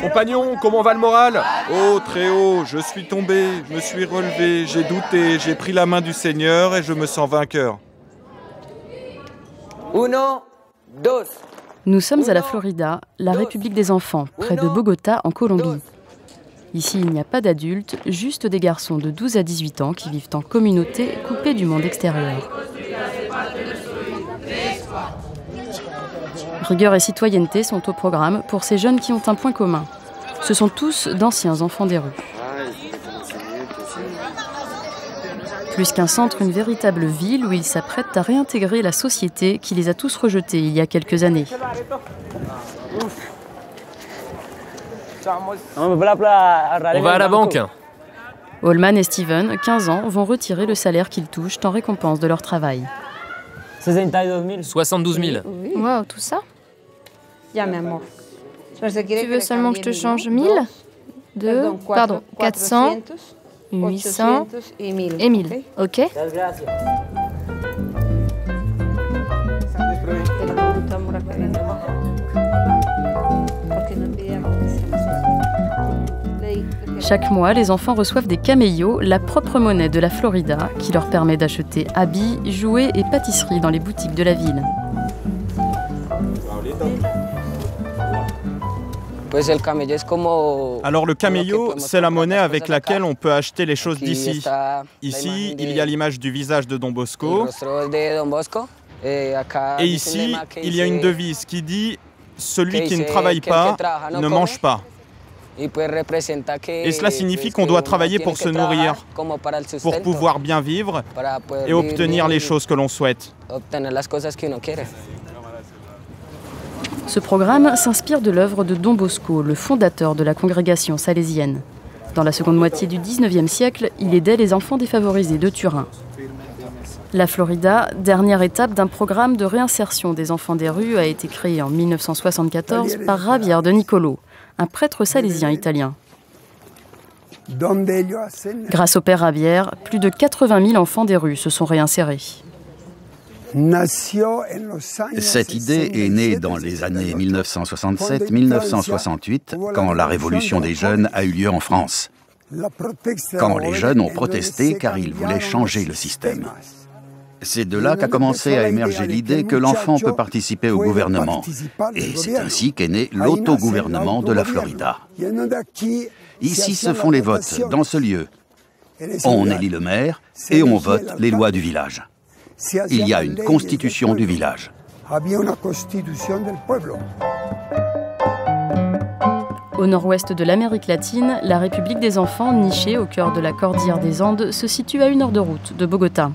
Compagnon, comment va le moral? Oh, très haut, je suis tombé, je me suis relevé, j'ai douté, j'ai pris la main du Seigneur et je me sens vainqueur. Nous sommes à la Florida, la République des enfants, près de Bogota, en Colombie. Ici, il n'y a pas d'adultes, juste des garçons de 12 à 18 ans qui vivent en communauté, coupés du monde extérieur. Rigueur et citoyenneté sont au programme pour ces jeunes qui ont un point commun. Ce sont tous d'anciens enfants des rues. Plus qu'un centre, une véritable ville où ils s'apprêtent à réintégrer la société qui les a tous rejetés il y a quelques années. On va à la banque. Holman et Steven, 15 ans, vont retirer le salaire qu'ils touchent en récompense de leur travail. 72 000. Wow, tout ça Ya, mi amor. Tu veux seulement que je te change 1000 2, pardon, 400, 800 et 1000. et 1000. Ok? Chaque mois, les enfants reçoivent des caméos, la propre monnaie de la Florida, qui leur permet d'acheter habits, jouets et pâtisseries dans les boutiques de la ville. Alors le camello, c'est la monnaie avec laquelle on peut acheter les choses d'ici. Ici, il y a l'image du visage de Don Bosco. Et ici, il y a une devise qui dit Celui qui ne travaille pas ne mange pas. Et cela signifie qu'on doit travailler pour se nourrir, pour pouvoir bien vivre et obtenir les choses que l'on souhaite. Ce programme s'inspire de l'œuvre de Don Bosco, le fondateur de la congrégation salésienne. Dans la seconde moitié du XIXe siècle, il aidait les enfants défavorisés de Turin. La Florida, dernière étape d'un programme de réinsertion des enfants des rues, a été créée en 1974 par Rabier de Nicolo, un prêtre salésien italien. Grâce au père Rabière, plus de 80 000 enfants des rues se sont réinsérés. Cette idée est née dans les années 1967-1968, quand la révolution des jeunes a eu lieu en France. Quand les jeunes ont protesté car ils voulaient changer le système. C'est de là qu'a commencé à émerger l'idée que l'enfant peut participer au gouvernement. Et c'est ainsi qu'est né l'autogouvernement de la Florida. Ici se font les votes, dans ce lieu. On élit le maire et on vote les lois du village. Il y a une constitution du village. Au nord-ouest de l'Amérique latine, la République des enfants, nichée au cœur de la cordillère des Andes, se situe à une heure de route de Bogota.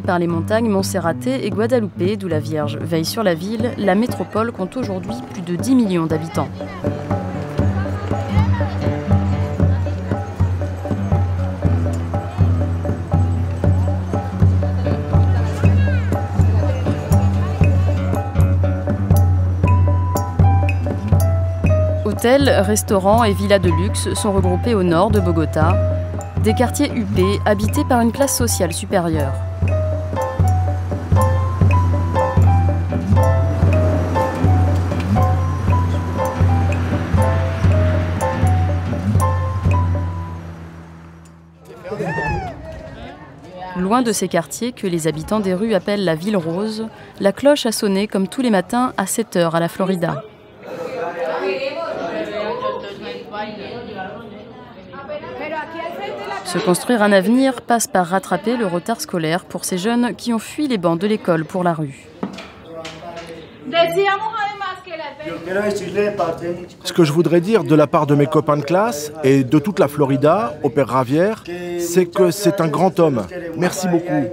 Par les montagnes Montserrat et Guadalupe, d'où la Vierge veille sur la ville, la métropole compte aujourd'hui plus de 10 millions d'habitants. Hôtels, restaurants et villas de luxe sont regroupés au nord de Bogota, des quartiers huppés habités par une classe sociale supérieure. Loin de ces quartiers que les habitants des rues appellent la ville rose, la cloche a sonné comme tous les matins à 7 heures à la Florida. Se construire un avenir passe par rattraper le retard scolaire pour ces jeunes qui ont fui les bancs de l'école pour la rue. Ce que je voudrais dire de la part de mes copains de classe et de toute la Florida, au Père Ravière, c'est que c'est un grand homme. Merci beaucoup.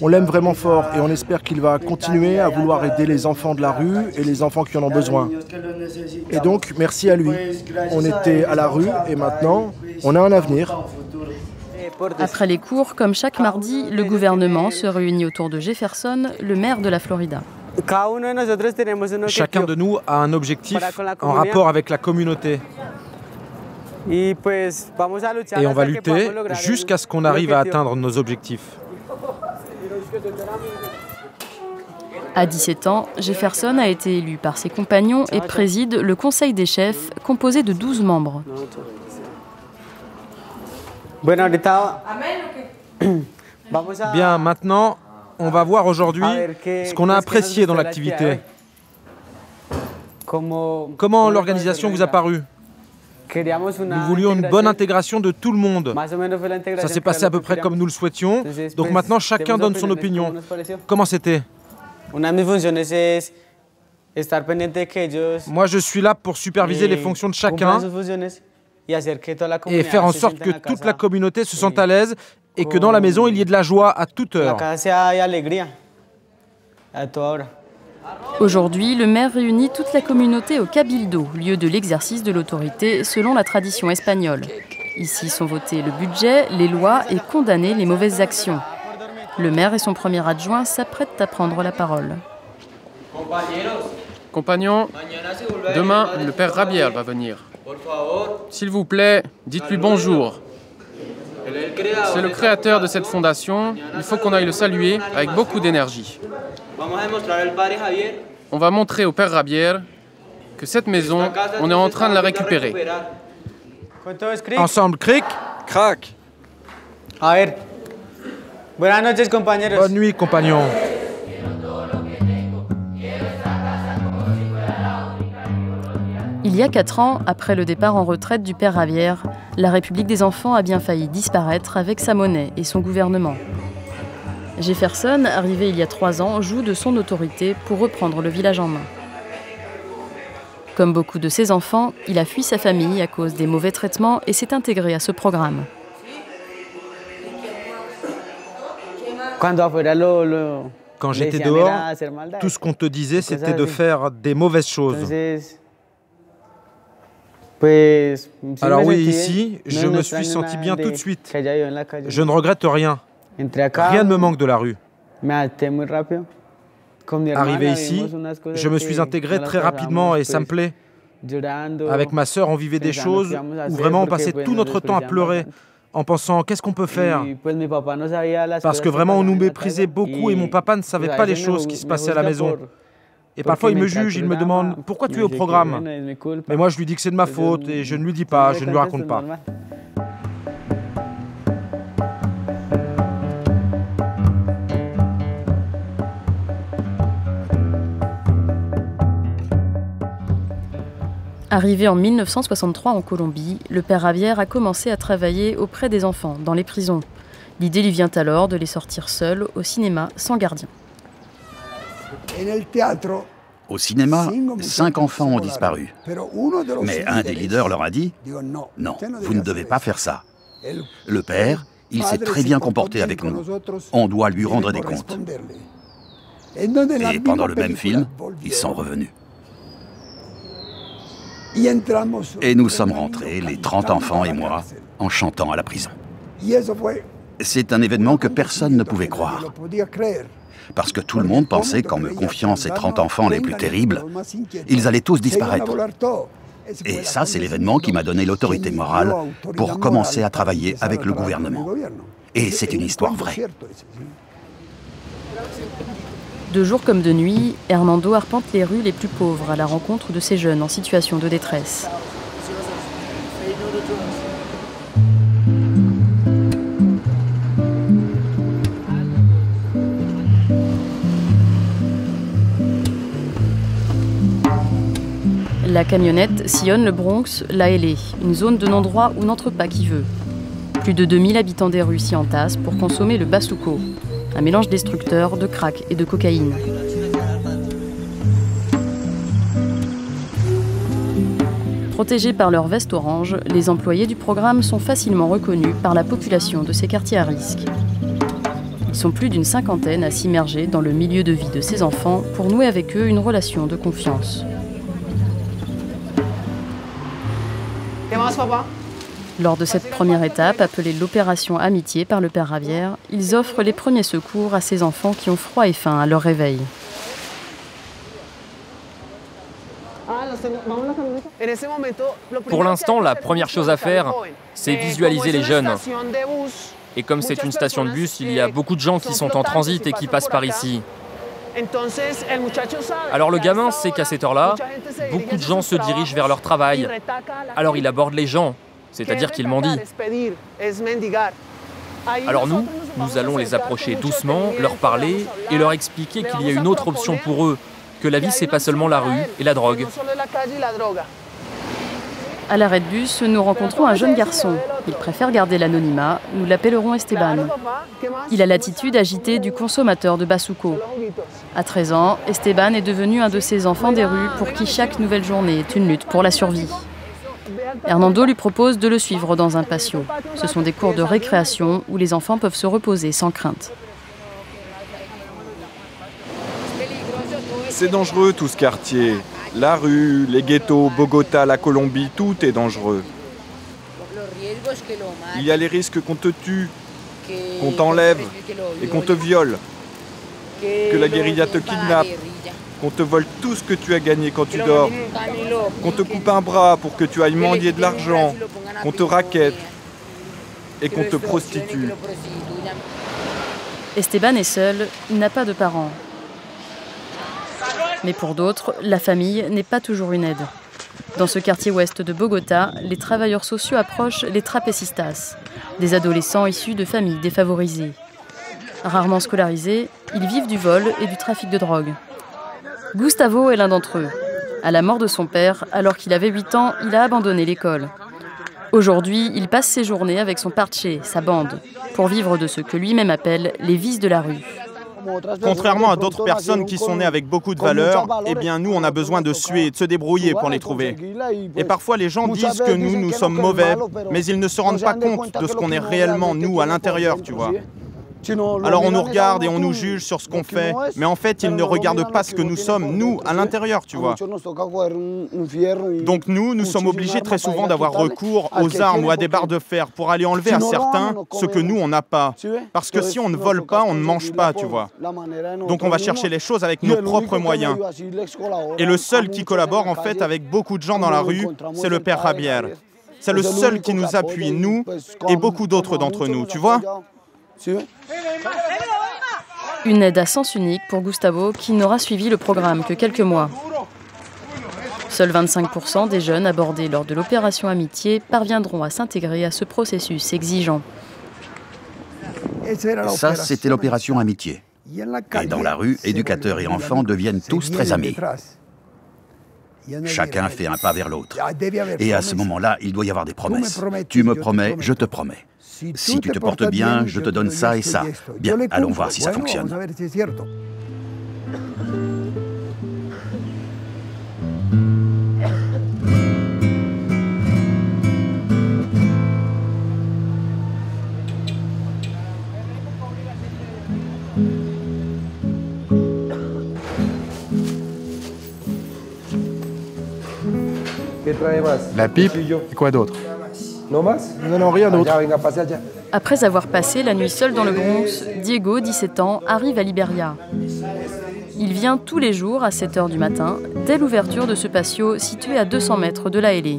On l'aime vraiment fort et on espère qu'il va continuer à vouloir aider les enfants de la rue et les enfants qui en ont besoin. Et donc, merci à lui. On était à la rue et maintenant, on a un avenir. Après les cours, comme chaque mardi, le gouvernement se réunit autour de Jefferson, le maire de la Florida. Chacun de nous a un objectif en rapport avec la communauté. Et on va lutter jusqu'à ce qu'on arrive à atteindre nos objectifs. À 17 ans, Jefferson a été élu par ses compagnons et préside le Conseil des chefs, composé de 12 membres. Bien, maintenant, on va voir aujourd'hui ce qu'on a apprécié dans l'activité. Comment l'organisation vous a paru? Nous voulions une bonne intégration de tout le monde. Ça s'est passé à peu près comme nous le souhaitions. Donc maintenant, chacun donne son opinion. Comment c'était? Moi, je suis là pour superviser les fonctions de chacun et faire en sorte que toute la communauté se sente à l'aise et que dans la maison, il y ait de la joie à toute heure. Aujourd'hui, le maire réunit toute la communauté au Cabildo, lieu de l'exercice de l'autorité selon la tradition espagnole. Ici sont votés le budget, les lois et condamnés les mauvaises actions. Le maire et son premier adjoint s'apprêtent à prendre la parole. Compagnons, demain, le père Rabier va venir. S'il vous plaît, dites-lui bonjour. C'est le créateur de cette fondation. Il faut qu'on aille le saluer avec beaucoup d'énergie. On va montrer au Père Rabière que cette maison, on est en train de la récupérer. Ensemble, cric, crac. Bonne nuit, compagnons. Il y a quatre ans, après le départ en retraite du père Ravière, la République des enfants a bien failli disparaître avec sa monnaie et son gouvernement. Jefferson, arrivé il y a trois ans, joue de son autorité pour reprendre le village en main. Comme beaucoup de ses enfants, il a fui sa famille à cause des mauvais traitements et s'est intégré à ce programme. Quand j'étais dehors, tout ce qu'on te disait, c'était de faire des mauvaises choses. Alors oui, ici, je me suis senti bien tout de suite. Je ne regrette rien. Rien ne me manque de la rue. Arrivé ici, je me suis intégré très rapidement et ça me plaît. Avec ma sœur, on vivait des choses où vraiment on passait tout notre temps à pleurer en pensant qu'est-ce qu'on peut faire? Parce que vraiment on nous méprisait beaucoup et mon papa ne savait pas les choses qui se passaient à la maison. Et parfois, il me juge, il me demande pourquoi tu es au programme. Mais moi, je lui dis que c'est de ma faute et je ne lui dis pas, je ne lui raconte pas. Arrivé en 1963 en Colombie, le père Ravière a commencé à travailler auprès des enfants, dans les prisons. L'idée lui vient alors de les sortir seuls au cinéma sans gardien. Au cinéma, cinq enfants ont disparu. Mais un des leaders leur a dit Non, vous ne devez pas faire ça. Le père, il s'est très bien comporté avec nous. On doit lui rendre des comptes. Et pendant le même film, ils sont revenus. Et nous sommes rentrés, les 30 enfants et moi, en chantant à la prison. C'est un événement que personne ne pouvait croire parce que tout le monde pensait qu'en me confiant ces 30 enfants les plus terribles, ils allaient tous disparaître. Et ça, c'est l'événement qui m'a donné l'autorité morale pour commencer à travailler avec le gouvernement. Et c'est une histoire vraie. De jour comme de nuit, Hernando arpente les rues les plus pauvres à la rencontre de ces jeunes en situation de détresse. La camionnette sillonne le Bronx, la LA, une zone de non-droit où n'entre pas qui veut. Plus de 2000 habitants des rues s'y entassent pour consommer le basuco, un mélange destructeur de crack et de cocaïne. Protégés par leur veste orange, les employés du programme sont facilement reconnus par la population de ces quartiers à risque. Ils sont plus d'une cinquantaine à s'immerger dans le milieu de vie de ces enfants pour nouer avec eux une relation de confiance. Lors de cette première étape, appelée l'opération Amitié par le père Ravière, ils offrent les premiers secours à ces enfants qui ont froid et faim à leur réveil. Pour l'instant, la première chose à faire, c'est visualiser les jeunes. Et comme c'est une station de bus, il y a beaucoup de gens qui sont en transit et qui passent par ici. Alors le gamin sait qu'à cette heure-là, beaucoup de gens se dirigent vers leur travail. Alors il aborde les gens, c'est-à-dire qu'il mendie. Alors nous, nous allons les approcher doucement, leur parler et leur expliquer qu'il y a une autre option pour eux, que la vie, c'est pas seulement la rue et la drogue. À l'arrêt de bus, nous rencontrons un jeune garçon. Il préfère garder l'anonymat. Nous l'appellerons Esteban. Il a l'attitude agitée du consommateur de Basuco. À 13 ans, Esteban est devenu un de ces enfants des rues pour qui chaque nouvelle journée est une lutte pour la survie. Hernando lui propose de le suivre dans un patio. Ce sont des cours de récréation où les enfants peuvent se reposer sans crainte. C'est dangereux tout ce quartier. La rue, les ghettos, Bogota, la Colombie, tout est dangereux. Il y a les risques qu'on te tue, qu'on t'enlève et qu'on te viole, que la guérilla te kidnappe, qu'on te vole tout ce que tu as gagné quand tu dors, qu'on te coupe un bras pour que tu ailles mendier de l'argent, qu'on te raquette et qu'on te prostitue. Esteban est seul, il n'a pas de parents. Mais pour d'autres, la famille n'est pas toujours une aide. Dans ce quartier ouest de Bogota, les travailleurs sociaux approchent les trapecistas, des adolescents issus de familles défavorisées. Rarement scolarisés, ils vivent du vol et du trafic de drogue. Gustavo est l'un d'entre eux. À la mort de son père, alors qu'il avait 8 ans, il a abandonné l'école. Aujourd'hui, il passe ses journées avec son parche, sa bande, pour vivre de ce que lui-même appelle les vices de la rue. Contrairement à d'autres personnes qui sont nées avec beaucoup de valeurs, eh bien nous on a besoin de suer et de se débrouiller pour les trouver. Et parfois les gens disent que nous, nous sommes mauvais, mais ils ne se rendent pas compte de ce qu'on est réellement nous à l'intérieur, tu vois. Alors on nous regarde et on nous juge sur ce qu'on fait, mais en fait ils ne regardent pas ce que nous sommes, nous, à l'intérieur, tu vois. Donc nous, nous sommes obligés très souvent d'avoir recours aux armes ou à des barres de fer pour aller enlever à certains ce que nous, on n'a pas. Parce que si on ne vole pas, on ne mange pas, tu vois. Donc on va chercher les choses avec nos propres moyens. Et le seul qui collabore en fait avec beaucoup de gens dans la rue, c'est le père Rabière. C'est le seul qui nous appuie, nous et beaucoup d'autres d'entre nous, tu vois une aide à sens unique pour Gustavo qui n'aura suivi le programme que quelques mois. Seuls 25% des jeunes abordés lors de l'opération Amitié parviendront à s'intégrer à ce processus exigeant. Ça, c'était l'opération Amitié. Et dans la rue, éducateurs et enfants deviennent tous très amis. Chacun fait un pas vers l'autre. Et à ce moment-là, il doit y avoir des promesses. Tu me promets, je te promets. Si tu te portes bien, je te donne ça et ça. Bien, allons voir si ça fonctionne. La pipe et quoi d'autre nous n'allons rien d'autre. Après avoir passé la nuit seul dans le Bronx, Diego, 17 ans, arrive à Liberia. Il vient tous les jours à 7 h du matin, dès l'ouverture de ce patio situé à 200 mètres de la LA.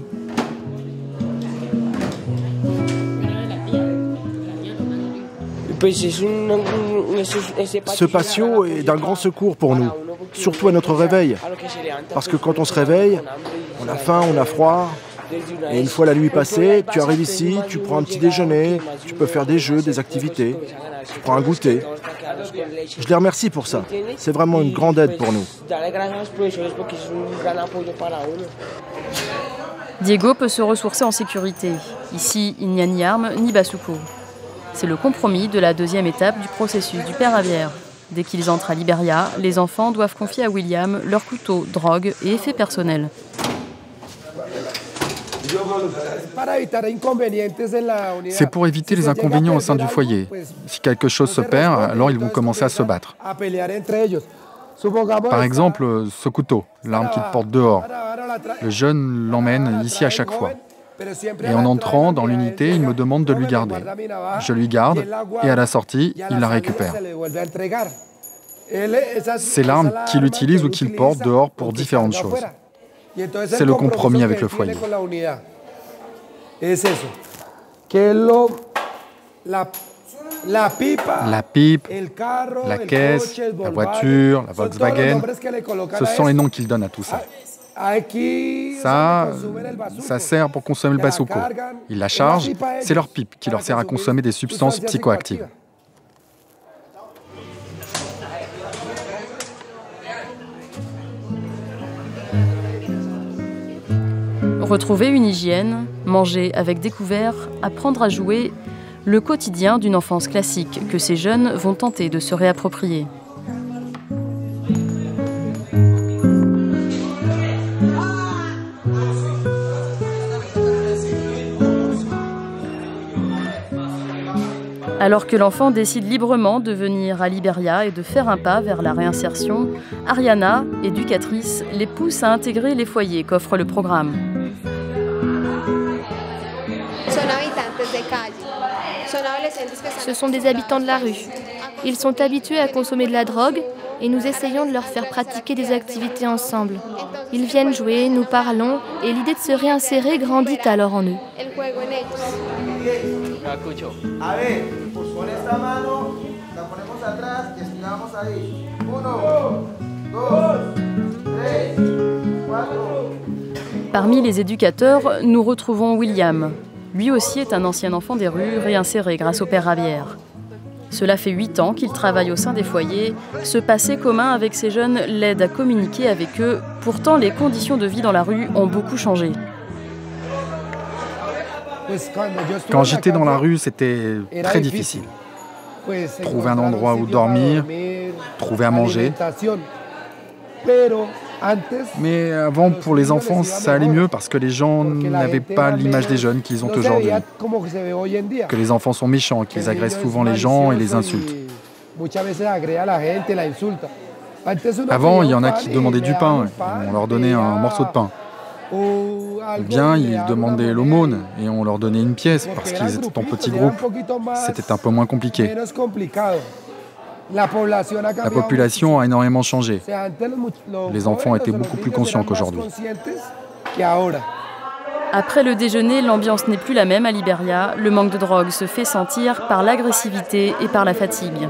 Ce patio est d'un grand secours pour nous, surtout à notre réveil. Parce que quand on se réveille, on a faim, on a froid, Et une fois la nuit passée, tu arrives ici, tu prends un petit déjeuner, tu peux faire des jeux, des activités, tu prends un goûter. Je les remercie pour ça. C'est vraiment une grande aide pour nous. Diego peut se ressourcer en sécurité. Ici, il n'y a ni armes ni basuko. C'est le compromis de la deuxième étape du processus du père Avière. Dès qu'ils entrent à Liberia, les enfants doivent confier à William leurs couteaux, drogues et effets personnels. C'est pour éviter les inconvénients au sein du foyer. Si quelque chose se perd, alors ils vont commencer à se battre. Par exemple, ce couteau, l'arme qu'il porte dehors. Le jeune l'emmène ici à chaque fois. Et en entrant dans l'unité, il me demande de lui garder. Je lui garde et à la sortie, il la récupère. C'est l'arme qu'il utilise ou qu'il porte dehors pour différentes choses. C'est le compromis avec le foyer. La pipe, la caisse, la voiture, la Volkswagen, ce sont les noms qu'il donne à tout ça. Ça, ça sert pour consommer le basuko. Ils la chargent, c'est leur pipe qui leur sert à consommer des substances psychoactives. Retrouver une hygiène, manger avec découvert, apprendre à jouer, le quotidien d'une enfance classique que ces jeunes vont tenter de se réapproprier. Alors que l'enfant décide librement de venir à Liberia et de faire un pas vers la réinsertion, Ariana, éducatrice, les pousse à intégrer les foyers qu'offre le programme. Ce sont des habitants de la rue. Ils sont habitués à consommer de la drogue et nous essayons de leur faire pratiquer des activités ensemble. Ils viennent jouer, nous parlons et l'idée de se réinsérer grandit alors en eux. Parmi les éducateurs, nous retrouvons William, lui aussi est un ancien enfant des rues réinséré grâce au père Ravière. Cela fait huit ans qu'il travaille au sein des foyers. Ce passé commun avec ces jeunes l'aide à communiquer avec eux. Pourtant, les conditions de vie dans la rue ont beaucoup changé. Quand j'étais dans la rue, c'était très difficile. Trouver un endroit où dormir, trouver à manger. Mais avant, pour les enfants, ça allait mieux parce que les gens n'avaient pas l'image des jeunes qu'ils ont aujourd'hui. Que les enfants sont méchants, qu'ils agressent souvent les gens et les insultent. Avant, il y en a qui demandaient du pain, on leur donnait un morceau de pain. Ou bien ils demandaient l'aumône et on leur donnait une pièce parce qu'ils étaient en petit groupe. C'était un peu moins compliqué. La population a énormément changé. Les enfants étaient beaucoup plus conscients qu'aujourd'hui. Après le déjeuner, l'ambiance n'est plus la même à Liberia. Le manque de drogue se fait sentir par l'agressivité et par la fatigue.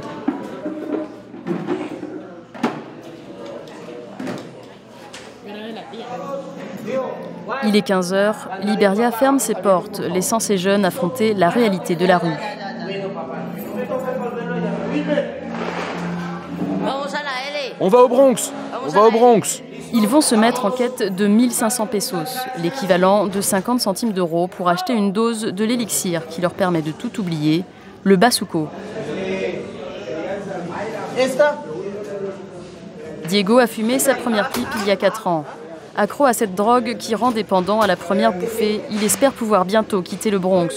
Il est 15 heures, Liberia ferme ses portes, laissant ses jeunes affronter la réalité de la rue. On va au Bronx On va au Bronx Ils vont se mettre en quête de 1500 pesos, l'équivalent de 50 centimes d'euros, pour acheter une dose de l'élixir qui leur permet de tout oublier, le basuko. Diego a fumé sa première pipe il y a 4 ans. Accro à cette drogue qui rend dépendant à la première bouffée, il espère pouvoir bientôt quitter le Bronx.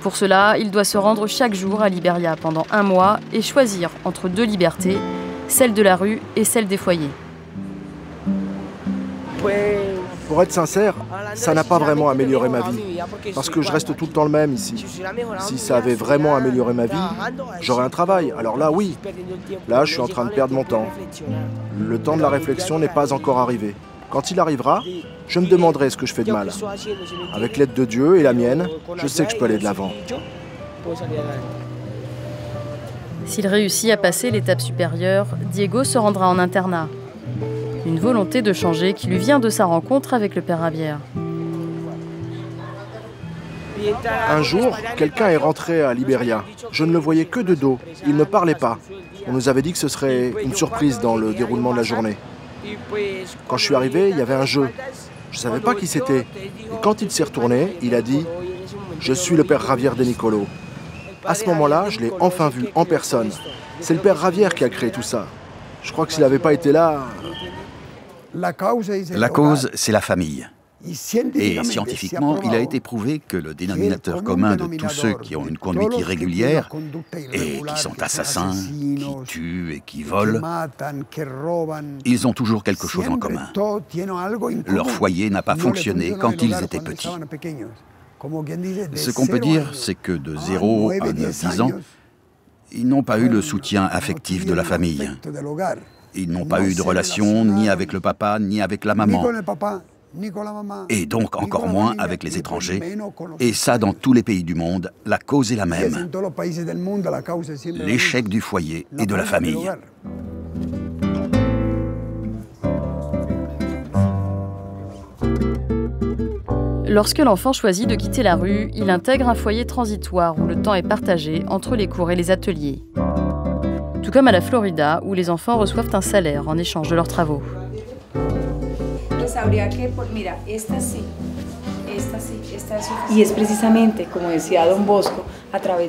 Pour cela, il doit se rendre chaque jour à Liberia pendant un mois et choisir entre deux libertés, celle de la rue et celle des foyers. Pour être sincère, ça n'a pas vraiment amélioré ma vie, parce que je reste tout le temps le même ici. Si ça avait vraiment amélioré ma vie, j'aurais un travail. Alors là, oui. Là, je suis en train de perdre mon temps. Le temps de la réflexion n'est pas encore arrivé. Quand il arrivera, je me demanderai ce que je fais de mal. Avec l'aide de Dieu et la mienne, je sais que je peux aller de l'avant. S'il réussit à passer l'étape supérieure, Diego se rendra en internat. Une volonté de changer qui lui vient de sa rencontre avec le père Ravière. Un jour, quelqu'un est rentré à Liberia. Je ne le voyais que de dos. Il ne parlait pas. On nous avait dit que ce serait une surprise dans le déroulement de la journée. Quand je suis arrivé, il y avait un jeu. Je ne savais pas qui c'était. Et quand il s'est retourné, il a dit Je suis le père Ravière de Nicolo. À ce moment-là, je l'ai enfin vu en personne. C'est le père Ravière qui a créé tout ça. Je crois que s'il n'avait pas été là. La cause, c'est la famille. Et scientifiquement, il a été prouvé que le dénominateur commun de tous ceux qui ont une conduite irrégulière et qui sont assassins, qui tuent et qui volent, ils ont toujours quelque chose en commun. Leur foyer n'a pas fonctionné quand ils étaient petits. Ce qu'on peut dire, c'est que de 0 à 9-10 ans, ils n'ont pas eu le soutien affectif de la famille. Ils n'ont pas eu de relation ni avec le papa ni avec la maman. Et donc encore moins avec les étrangers. Et ça, dans tous les pays du monde, la cause est la même. L'échec du foyer et de la famille. Lorsque l'enfant choisit de quitter la rue, il intègre un foyer transitoire où le temps est partagé entre les cours et les ateliers. Tout comme à la Florida, où les enfants reçoivent un salaire en échange de leurs travaux.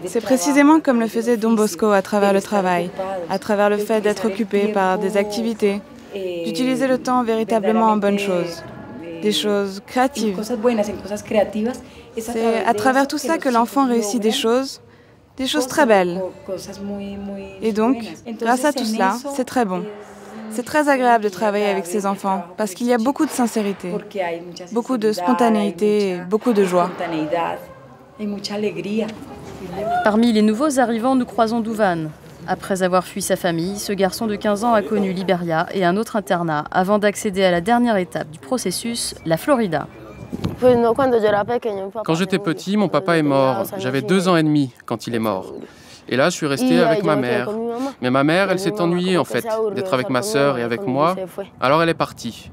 C'est précisément comme le faisait Don Bosco à travers le travail, à travers le fait d'être occupé par des activités, d'utiliser le temps véritablement en bonnes choses, des choses créatives. C'est à travers tout ça que l'enfant réussit des choses, des choses très belles. Et donc, grâce à tout cela, c'est très bon. C'est très agréable de travailler avec ces enfants parce qu'il y a beaucoup de sincérité, beaucoup de spontanéité et beaucoup de joie. Parmi les nouveaux arrivants, nous croisons Douvan. Après avoir fui sa famille, ce garçon de 15 ans a connu Liberia et un autre internat avant d'accéder à la dernière étape du processus, la Florida. Quand j'étais petit, mon papa est mort. J'avais deux ans et demi quand il est mort. Et là, je suis restée avec ma mère. Mais ma mère, elle s'est ennuyée en fait d'être avec ma sœur et avec moi. Alors elle est partie.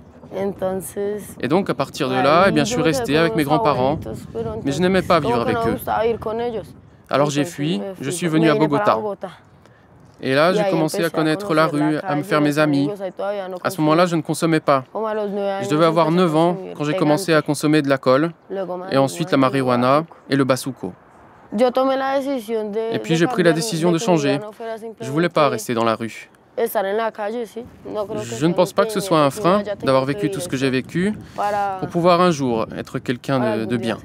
Et donc à partir de là, eh bien, je suis restée avec mes grands-parents, mais je n'aimais pas vivre avec eux. Alors j'ai fui, je suis venue à Bogota. Et là, j'ai commencé à connaître la rue, à me faire mes amis. À ce moment-là, je ne consommais pas. Je devais avoir 9 ans quand j'ai commencé à consommer de la colle, et ensuite la marijuana et le basuco. Et puis j'ai pris la décision de changer. Je ne voulais pas rester dans la rue. Je ne pense pas que ce soit un frein d'avoir vécu tout ce que j'ai vécu pour pouvoir un jour être quelqu'un de, de bien.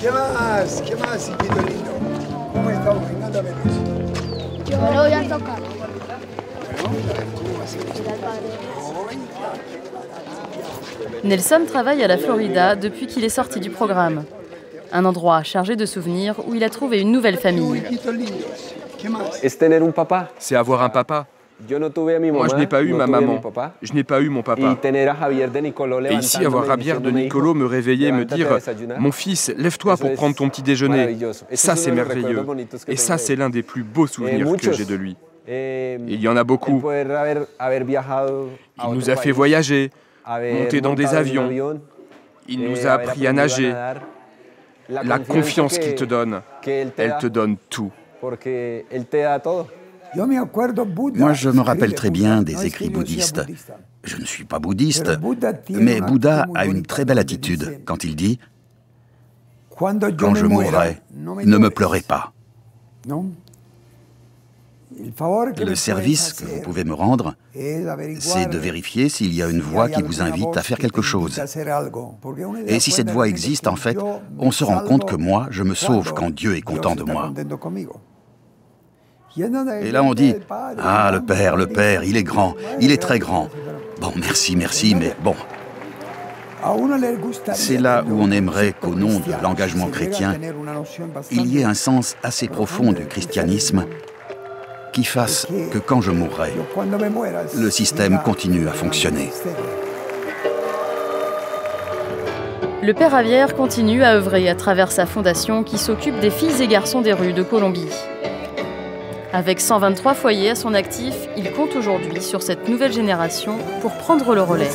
¿Qué más? ¿Qué más, lindo? ¿Cómo estamos? Yo lo voy a tocar. Nelson travaille à la Florida depuis qu'il est sorti du programme. Un endroit chargé de souvenirs où il a trouvé une nouvelle famille. C'est avoir un papa. Moi, je n'ai pas eu ma maman. Je n'ai pas eu mon papa. Et ici, avoir Javier de Nicolo me réveiller, me dire Mon fils, lève-toi pour prendre ton petit déjeuner. Ça, c'est merveilleux. Et ça, c'est l'un des plus beaux souvenirs que j'ai de lui. il y en a beaucoup. Il nous a fait voyager, monter dans des avions. Il nous a appris à nager. La confiance qu'il te donne, elle te donne tout. Moi, je me rappelle très bien des écrits bouddhistes. Je ne suis pas bouddhiste, mais Bouddha a une très belle attitude quand il dit ⁇ Quand je mourrai, ne me pleurez pas ⁇ Le service que vous pouvez me rendre, c'est de vérifier s'il y a une voix qui vous invite à faire quelque chose. Et si cette voix existe, en fait, on se rend compte que moi, je me sauve quand Dieu est content de moi. Et là, on dit Ah, le Père, le Père, il est grand, il est très grand. Bon, merci, merci, mais bon. C'est là où on aimerait qu'au nom de l'engagement chrétien, il y ait un sens assez profond du christianisme qui fasse que quand je mourrai, le système continue à fonctionner. Le père Avière continue à œuvrer à travers sa fondation qui s'occupe des filles et garçons des rues de Colombie. Avec 123 foyers à son actif, il compte aujourd'hui sur cette nouvelle génération pour prendre le relais.